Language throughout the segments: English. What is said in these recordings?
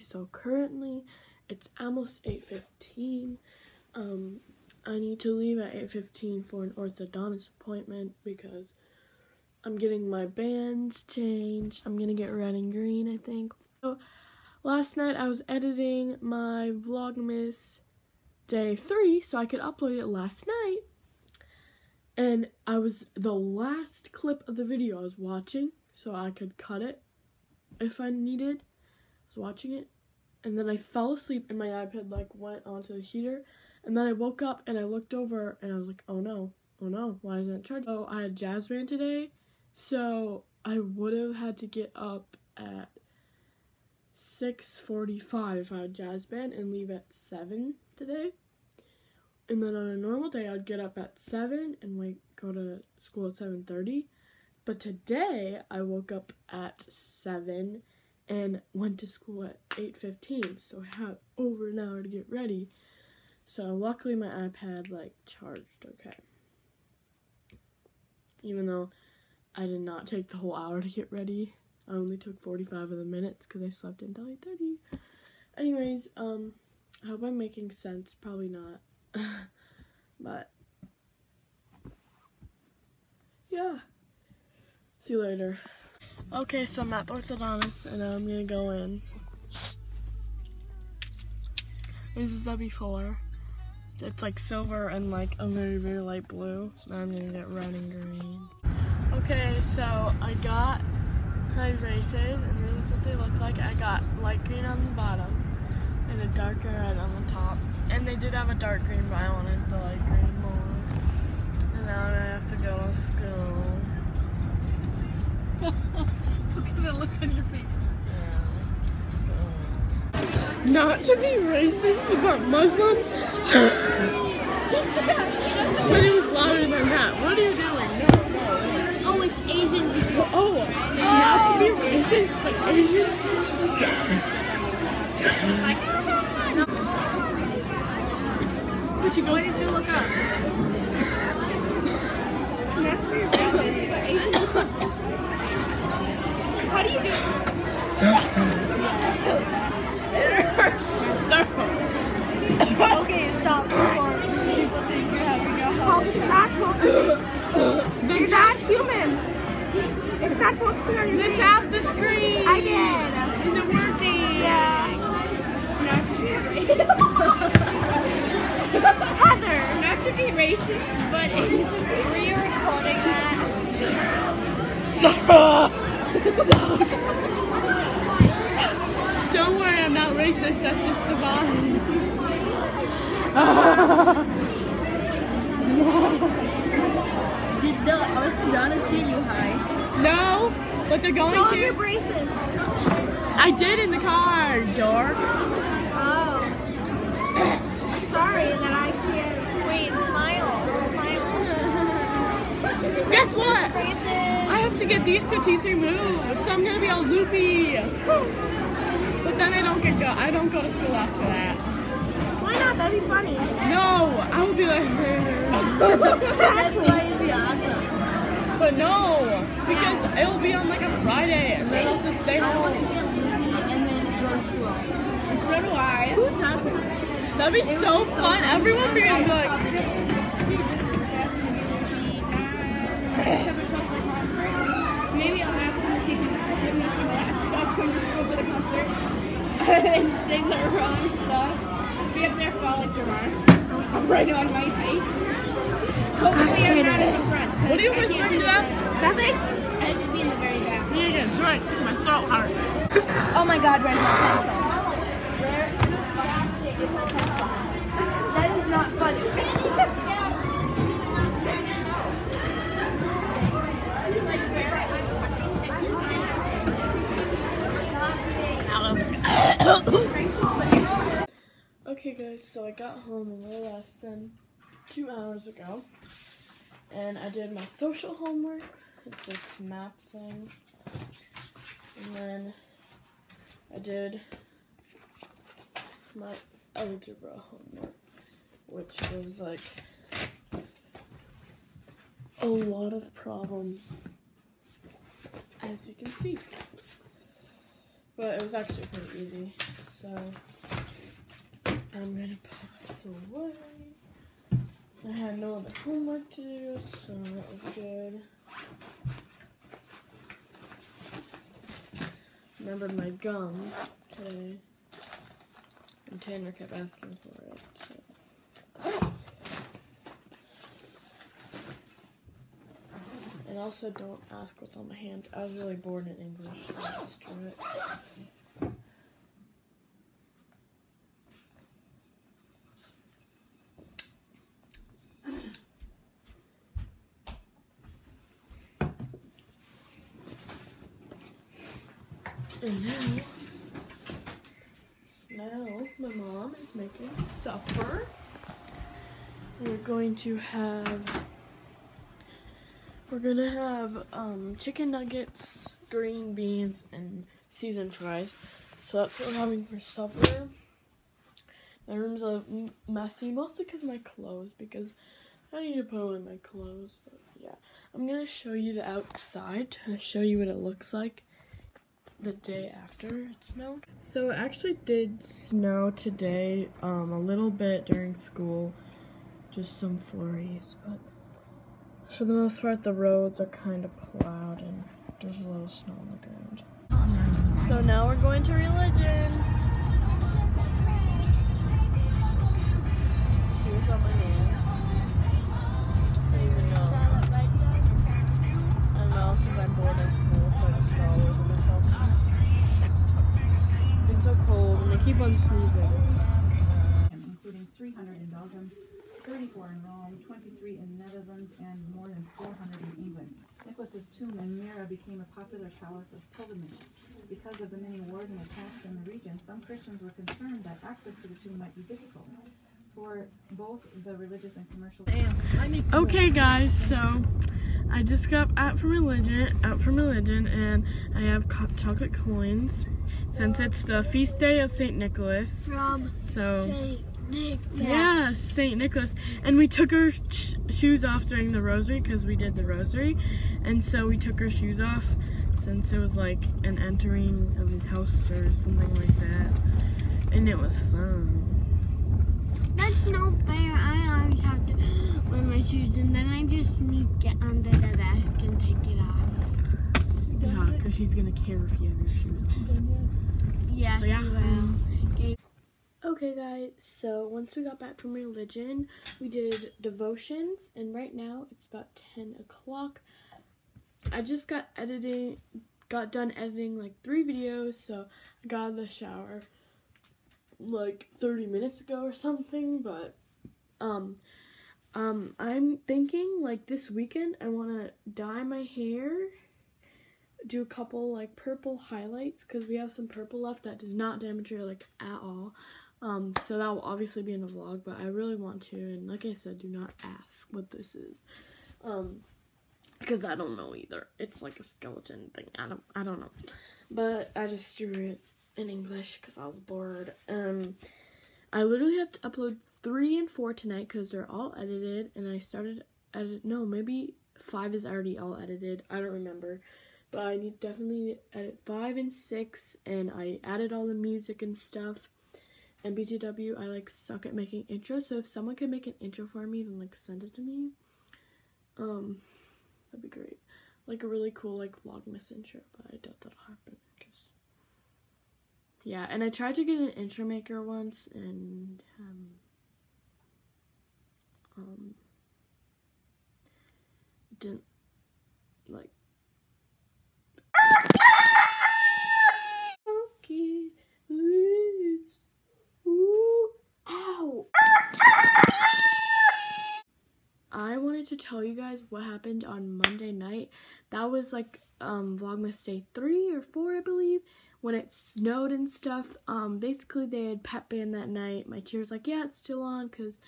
So currently, it's almost 8:15. Um, I need to leave at 8:15 for an orthodontist appointment because I'm getting my bands changed. I'm gonna get red and green, I think. So last night I was editing my Vlogmas day three, so I could upload it last night. And I was the last clip of the video I was watching, so I could cut it if I needed. Was watching it, and then I fell asleep, and my iPad like went onto the heater, and then I woke up and I looked over, and I was like, oh no, oh no, why isn't it charged? Oh, I had jazz band today, so I would have had to get up at 6:45 if I had jazz band and leave at seven today. And then on a normal day, I'd get up at seven and wait go to school at 7:30. But today, I woke up at seven and went to school at 8:15. So I had over an hour to get ready. So luckily, my iPad like charged okay. Even though I did not take the whole hour to get ready. I only took 45 of the minutes because I slept until 8.30. Anyways, um, I hope I'm making sense. Probably not. but, yeah. See you later. Okay, so I'm at the orthodontist and I'm gonna go in. This is a before. It's like silver and like a very, very light blue. Now I'm gonna get red and green. Okay, so I got my braces and this is what they look like. I got light green on the bottom and a darker red on the top. And they did have a dark green, but I wanted the light green more. And now I have to go to school. Look at the look on your face. Not to be racist about Muslims, but it was louder than that. What are you doing? No, no. Oh, it's Asian people. Oh, not to be racist, but Asian. But you go. Why did you look up? Not to be racist, but Asian people. How do you do Okay, stop before people think. It's not focusing. You're not human. It's not focusing on your Then face. tap the screen. I did. Is it working? Yeah. Not to be Heather. Not to be racist, but it's were you recording that? Don't worry, I'm not racist. That's just divine. Did the orthodontist get you high? No, but they're going Show to. your braces. I did in the car, dork. Oh. Sorry that I can't. Wait, smile. Smile. Guess what? Have to get these two teeth removed, so I'm gonna be all loopy. But then I don't get go. I don't go to school after that. Why not? That'd be funny. No, I would be like. That's why it'd be awesome. But no, because it'll be on like a Friday, and then I'll just stay home. And then go to school. So do I. Who doesn't? That'd be so fun. Everyone be like, Maybe I'll ask him if he can give me some of that stuff when to school for the concert and sing the wrong stuff. Be up there for like Jamar. Right on my face. Just Hopefully I'm not in the front. 'cause what are you I can't do to that. Nothing. I have to be in the very back. Me again, drink. My throat hurts. Oh my god, where's my pencil? Where the fucking shit is my pencil? That is not funny. Okay, guys, so I got home a little less than two hours ago, and I did my social homework. It's this map thing, and then I did my algebra homework, which was like a lot of problems, as you can see. But it was actually pretty easy. So I'm gonna put this away. I had no other homework to do, so that was good. Remembered my gum today. And Tanner kept asking for it. So. And also don't ask what's on my hand. I was really bored in English, so. And now, now my mom is making supper. We're going to have, we're gonna have um, chicken nuggets, green beans, and seasoned fries. So that's what we're having for supper. My room's a messy, mostly because my clothes, because I need to put away my clothes. But yeah, I'm gonna show you the outside to show you what it looks like the day after it snowed. So it actually did snow today, um, a little bit during school, just some flurries, but for the most part the roads are kind of plowed and there's a little snow on the ground. So now we're going to religion. See what's on my hand. I don't even know. I don't know because I'm bored at school, so I just draw over myself. It's so cold and they keep on sneezing. including 300 in Belgium, 34 in Rome, 23 in Netherlands, and more than 400 in England. Nicholas's tomb in Myra became a popular palace of pilgrimage. Because of the many wars and attacks in the region, some Christians were concerned that access to the tomb might be difficult for both the religious and commercial. Okay, guys, so I just got out from religion, out from religion, and I have co- chocolate coins since it's the feast day of Saint Nicholas. from So Saint Nick. yeah, Saint Nicholas, and we took our sh- shoes off during the rosary because we did the rosary, and so we took our shoes off since it was like an entering of his house or something like that, and it was fun. That's no fair. I always have to wear my shoes and then I just sneak it under the desk and take it off. Yeah, because she's gonna care if you have your shoes off. Yes, So, yeah. Okay, guys, so once we got back from religion, we did devotions, and right now it's about 10 o'clock. I just got editing, got done editing like three videos, so I got out of the shower like 30 minutes ago or something, but, um, um, I'm thinking like this weekend I want to dye my hair, do a couple like purple highlights because we have some purple left that does not damage your like at all. Um, so that will obviously be in the vlog, but I really want to, and like I said, do not ask what this is, um, because I don't know either. It's like a skeleton thing. I don't, I don't know, but I just drew it in English because I was bored. Um, I literally have to upload three and four tonight because they're all edited, and I started edit. No, maybe five is already all edited. I don't remember, but I need definitely edit five and six, and I added all the music and stuff and BTW, I like suck at making intros. So if someone could make an intro for me, then like send it to me. Um, that'd be great. Like a really cool like vlogmas intro, but I doubt that'll happen. Cause yeah, and I tried to get an intro maker once, and um, um, didn't like. Okay. Please. Ooh, ow. I wanted to tell you guys what happened on Monday night. That was like um Vlogmas day 3 or 4, I believe, when it snowed and stuff. Um basically they had pep band that night. My teacher's like, "Yeah, it's still on cuz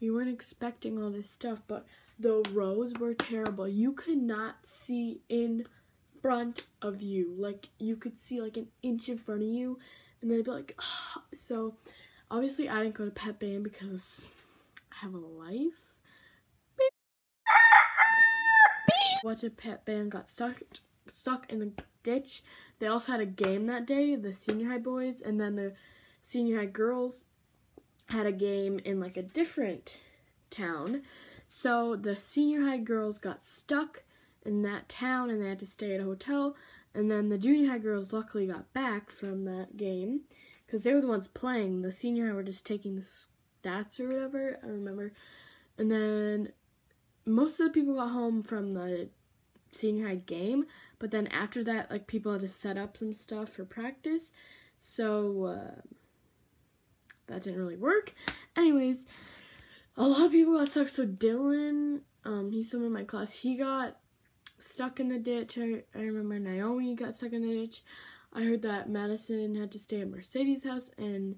we weren't expecting all this stuff, but the rows were terrible. You could not see in front of you. Like you could see like an inch in front of you and then it'd be like so obviously I didn't go to pep band because I have a life. Watch a pep band got stuck stuck in the ditch. They also had a game that day, the senior high boys, and then the senior high girls had a game in like a different town. So the senior high girls got stuck in that town and they had to stay at a hotel. And then the junior high girls luckily got back from that game because they were the ones playing. The senior high were just taking the stats or whatever. I remember. And then most of the people got home from the senior high game. But then after that, like people had to set up some stuff for practice. So uh, that didn't really work. Anyways, a lot of people got stuck. So Dylan, um, he's someone in my class. He got stuck in the ditch. I, I remember Naomi got stuck in the ditch. I heard that Madison had to stay at Mercedes' house and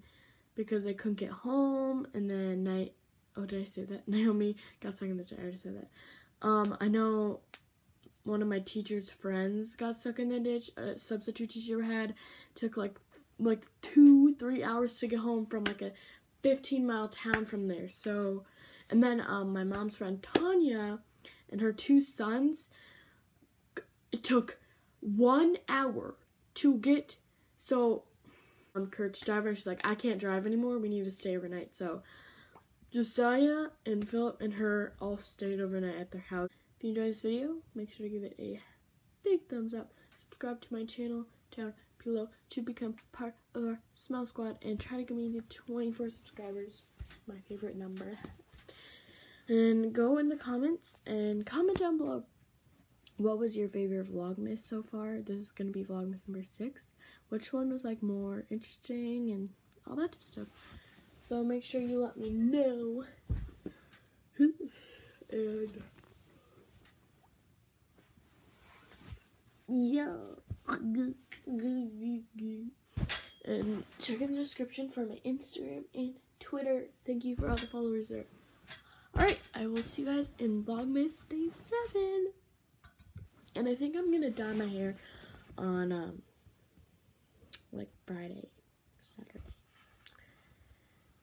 because they couldn't get home. And then night. Oh, did I say that? Naomi got stuck in the ditch. I already said that. Um, I know one of my teacher's friends got stuck in the ditch. A substitute teacher had took like like two three hours to get home from like a 15 mile town from there. So, and then um, my mom's friend Tanya and her two sons. It took one hour to get. So, um, Kurt's driver. She's like, I can't drive anymore. We need to stay overnight. So, Josiah and Philip and her all stayed overnight at their house. If you enjoyed this video, make sure to give it a big thumbs up. Subscribe to my channel down below to become part of our small squad and try to get me to 24 subscribers. My favorite number. And go in the comments and comment down below what was your favorite Vlogmas so far. This is going to be Vlogmas number 6. Which one was like more interesting and all that type of stuff. So make sure you let me know. and yeah. And check in the description for my Instagram and Twitter. Thank you for all the followers there. Alright, I will see you guys in Vlogmas Day 7. And I think I'm gonna dye my hair on um like Friday, Saturday.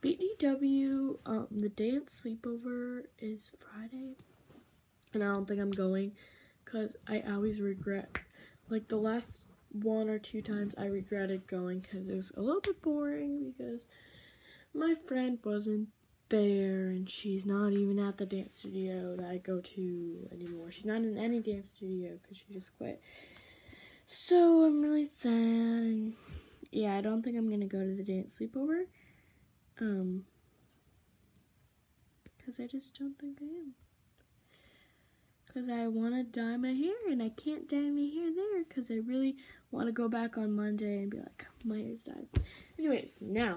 BTW, um, the dance sleepover is Friday. And I don't think I'm going because I always regret like the last one or two times I regretted going because it was a little bit boring because my friend wasn't there and she's not even at the dance studio that I go to anymore. She's not in any dance studio because she just quit. So I'm really sad and yeah, I don't think I'm gonna go to the dance sleepover. Um, because I just don't think I am. Because I want to dye my hair, and I can't dye my hair there because I really want to go back on Monday and be like, my hair's dyed. Anyways, now,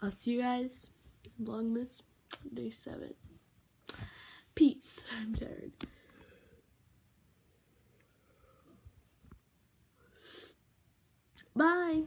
I'll see you guys Vlogmas day 7. Peace. I'm tired. Bye.